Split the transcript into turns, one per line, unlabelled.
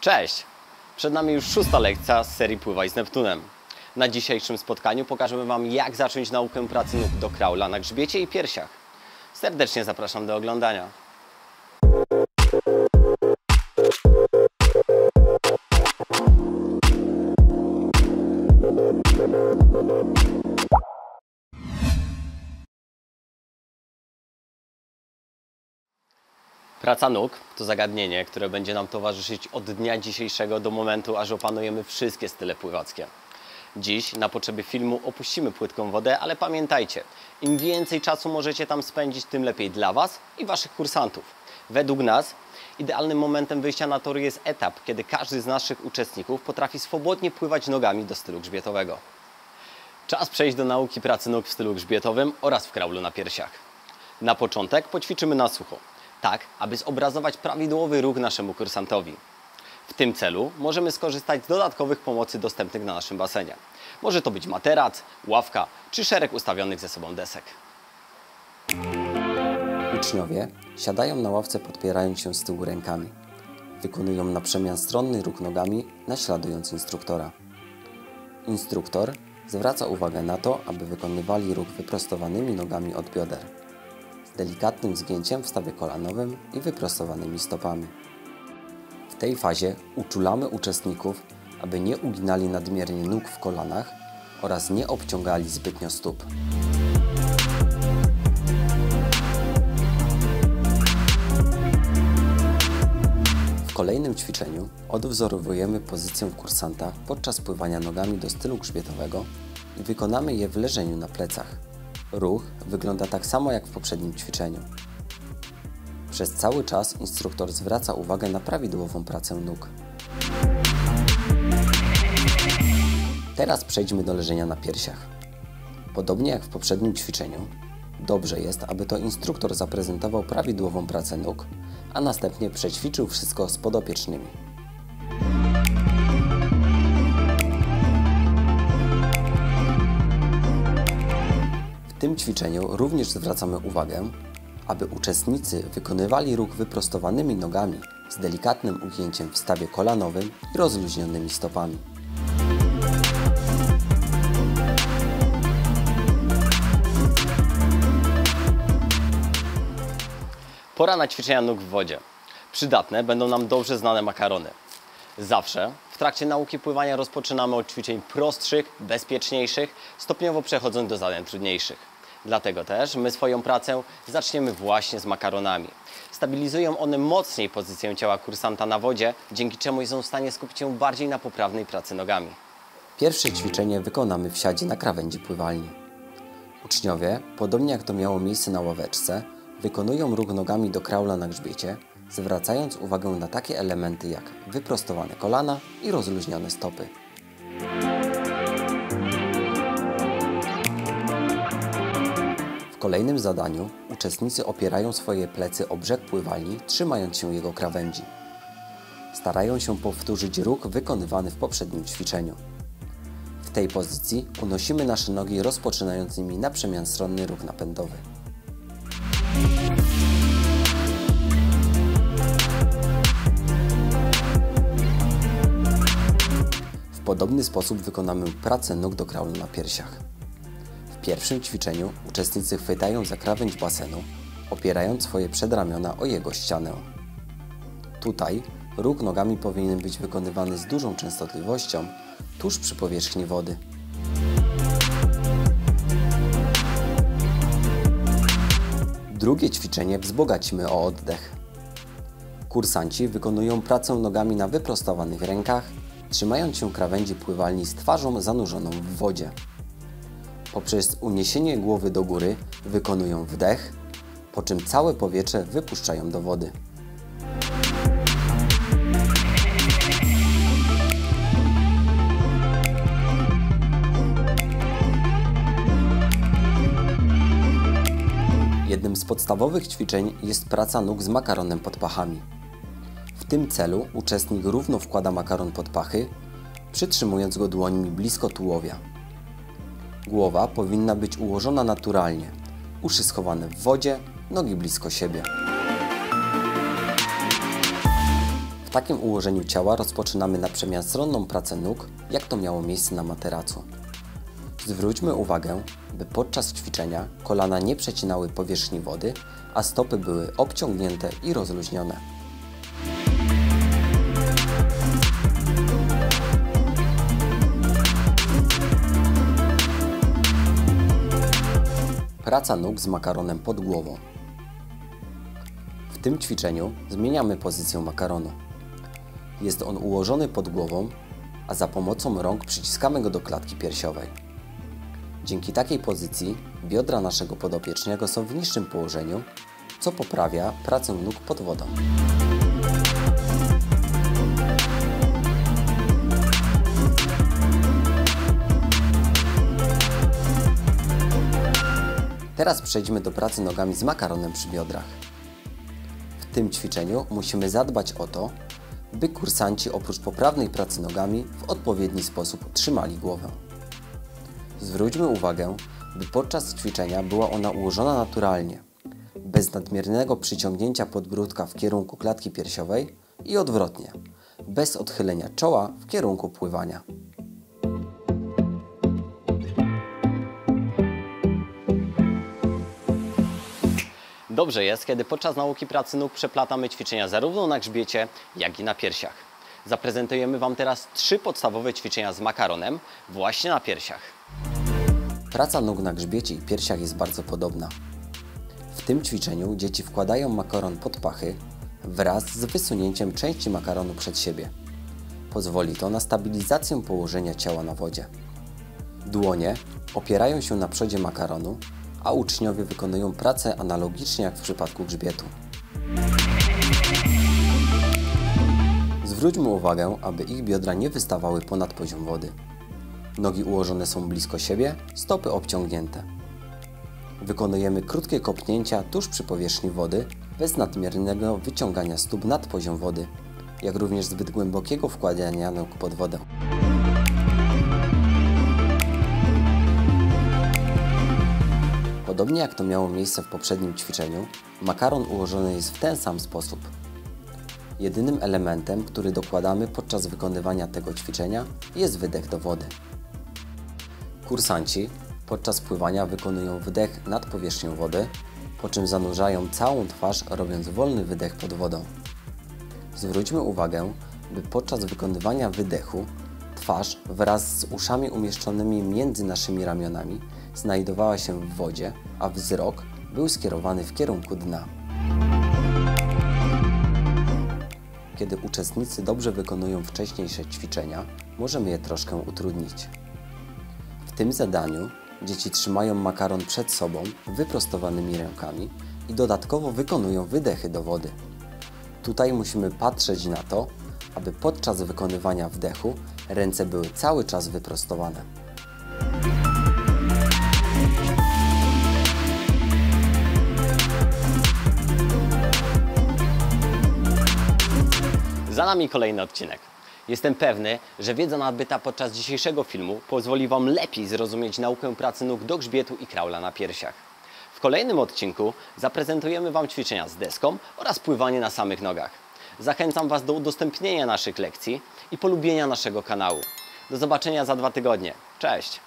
Cześć! Przed nami już szósta lekcja z serii Pływaj z Neptunem. Na dzisiejszym spotkaniu pokażemy Wam, jak zacząć naukę pracy nóg do kraula na grzbiecie i piersiach. Serdecznie zapraszam do oglądania. Praca nóg to zagadnienie, które będzie nam towarzyszyć od dnia dzisiejszego do momentu, aż opanujemy wszystkie style pływackie. Dziś na potrzeby filmu opuścimy płytką wodę, ale pamiętajcie, im więcej czasu możecie tam spędzić, tym lepiej dla Was i Waszych kursantów. Według nas idealnym momentem wyjścia na tory jest etap, kiedy każdy z naszych uczestników potrafi swobodnie pływać nogami do stylu grzbietowego. Czas przejść do nauki pracy nóg w stylu grzbietowym oraz w kraulu na piersiach. Na początek poćwiczymy na sucho, tak aby zobrazować prawidłowy ruch naszemu kursantowi. W tym celu możemy skorzystać z dodatkowych pomocy dostępnych na naszym basenie. Może to być materac, ławka czy szereg ustawionych ze sobą desek.
Uczniowie siadają na ławce podpierając się z tyłu rękami. Wykonują na przemian stronny ruch nogami, naśladując instruktora. Instruktor zwraca uwagę na to, aby wykonywali ruch wyprostowanymi nogami od bioder, delikatnym zgięciem w stawie kolanowym i wyprostowanymi stopami. W tej fazie uczulamy uczestników, aby nie uginali nadmiernie nóg w kolanach oraz nie obciągali zbytnio stóp. W kolejnym ćwiczeniu odwzorowujemy pozycję kursanta podczas pływania nogami do stylu grzbietowego i wykonamy je w leżeniu na plecach. Ruch wygląda tak samo jak w poprzednim ćwiczeniu. Przez cały czas instruktor zwraca uwagę na prawidłową pracę nóg. Teraz przejdźmy do leżenia na piersiach. Podobnie jak w poprzednim ćwiczeniu, dobrze jest, aby to instruktor zaprezentował prawidłową pracę nóg, a następnie przećwiczył wszystko z podopiecznymi. W tym ćwiczeniu również zwracamy uwagę, aby uczestnicy wykonywali ruch wyprostowanymi nogami z delikatnym ugięciem w stawie kolanowym i rozluźnionymi stopami.
Pora na ćwiczenia nóg w wodzie. Przydatne będą nam dobrze znane makarony. Zawsze w trakcie nauki pływania rozpoczynamy od ćwiczeń prostszych, bezpieczniejszych, stopniowo przechodząc do zadań trudniejszych. Dlatego też my swoją pracę zaczniemy właśnie z makaronami. Stabilizują one mocniej pozycję ciała kursanta na wodzie, dzięki czemu są w stanie skupić się bardziej na poprawnej pracy nogami.
Pierwsze ćwiczenie wykonamy w siadzie na krawędzi pływalni. Uczniowie, podobnie jak to miało miejsce na ławeczce, wykonują ruch nogami do kraula na grzbiecie, zwracając uwagę na takie elementy jak wyprostowane kolana i rozluźnione stopy. W kolejnym zadaniu uczestnicy opierają swoje plecy o brzeg pływalni, trzymając się jego krawędzi. Starają się powtórzyć ruch wykonywany w poprzednim ćwiczeniu. W tej pozycji unosimy nasze nogi, rozpoczynając nimi na przemian stronny ruch napędowy. Podobny sposób wykonamy pracę nóg do kraulu na piersiach. W pierwszym ćwiczeniu uczestnicy chwytają za krawędź basenu, opierając swoje przedramiona o jego ścianę. Tutaj ruch nogami powinien być wykonywany z dużą częstotliwością, tuż przy powierzchni wody. Drugie ćwiczenie wzbogacimy o oddech. Kursanci wykonują pracę nogami na wyprostowanych rękach, trzymając się krawędzi pływalni z twarzą zanurzoną w wodzie. Poprzez uniesienie głowy do góry wykonują wdech, po czym całe powietrze wypuszczają do wody. Jednym z podstawowych ćwiczeń jest praca nóg z makaronem pod pachami. Tym celu uczestnik równo wkłada makaron pod pachy, przytrzymując go dłońmi blisko tułowia. Głowa powinna być ułożona naturalnie, uszy schowane w wodzie, nogi blisko siebie. W takim ułożeniu ciała rozpoczynamy na przemian stronną pracę nóg, jak to miało miejsce na materacu. Zwróćmy uwagę, by podczas ćwiczenia kolana nie przecinały powierzchni wody, a stopy były obciągnięte i rozluźnione. Praca nóg z makaronem pod głową. W tym ćwiczeniu zmieniamy pozycję makaronu. Jest on ułożony pod głową, a za pomocą rąk przyciskamy go do klatki piersiowej. Dzięki takiej pozycji biodra naszego podopiecznego są w niższym położeniu, co poprawia pracę nóg pod wodą. Teraz przejdźmy do pracy nogami z makaronem przy biodrach. W tym ćwiczeniu musimy zadbać o to, by kursanci oprócz poprawnej pracy nogami w odpowiedni sposób trzymali głowę. Zwróćmy uwagę, by podczas ćwiczenia była ona ułożona naturalnie, bez nadmiernego przyciągnięcia podbródka w kierunku klatki piersiowej i odwrotnie, bez odchylenia czoła w kierunku pływania.
Dobrze jest, kiedy podczas nauki pracy nóg przeplatamy ćwiczenia zarówno na grzbiecie, jak i na piersiach. Zaprezentujemy Wam teraz trzy podstawowe ćwiczenia z makaronem właśnie na piersiach.
Praca nóg na grzbiecie i piersiach jest bardzo podobna. W tym ćwiczeniu dzieci wkładają makaron pod pachy wraz z wysunięciem części makaronu przed siebie. Pozwoli to na stabilizację położenia ciała na wodzie. Dłonie opierają się na przodzie makaronu, a uczniowie wykonują pracę analogicznie jak w przypadku grzbietu. Zwróćmy uwagę, aby ich biodra nie wystawały ponad poziom wody. Nogi ułożone są blisko siebie, stopy obciągnięte. Wykonujemy krótkie kopnięcia tuż przy powierzchni wody, bez nadmiernego wyciągania stóp nad poziom wody, jak również zbyt głębokiego wkładania nóg pod wodę. Podobnie jak to miało miejsce w poprzednim ćwiczeniu, makaron ułożony jest w ten sam sposób. Jedynym elementem, który dokładamy podczas wykonywania tego ćwiczenia jest wydech do wody. Kursanci podczas pływania wykonują wydech nad powierzchnią wody, po czym zanurzają całą twarz, robiąc wolny wydech pod wodą. Zwróćmy uwagę, by podczas wykonywania wydechu twarz wraz z uszami umieszczonymi między naszymi ramionami znajdowała się w wodzie, a wzrok był skierowany w kierunku dna. Kiedy uczestnicy dobrze wykonują wcześniejsze ćwiczenia, możemy je troszkę utrudnić. W tym zadaniu dzieci trzymają makaron przed sobą wyprostowanymi rękami i dodatkowo wykonują wydechy do wody. Tutaj musimy patrzeć na to, aby podczas wykonywania wdechu ręce były cały czas wyprostowane.
Za nami kolejny odcinek. Jestem pewny, że wiedza nabyta podczas dzisiejszego filmu pozwoli Wam lepiej zrozumieć naukę pracy nóg do grzbietu i kraula na piersiach. W kolejnym odcinku zaprezentujemy Wam ćwiczenia z deską oraz pływanie na samych nogach. Zachęcam Was do udostępnienia naszych lekcji i polubienia naszego kanału. Do zobaczenia za dwa tygodnie. Cześć!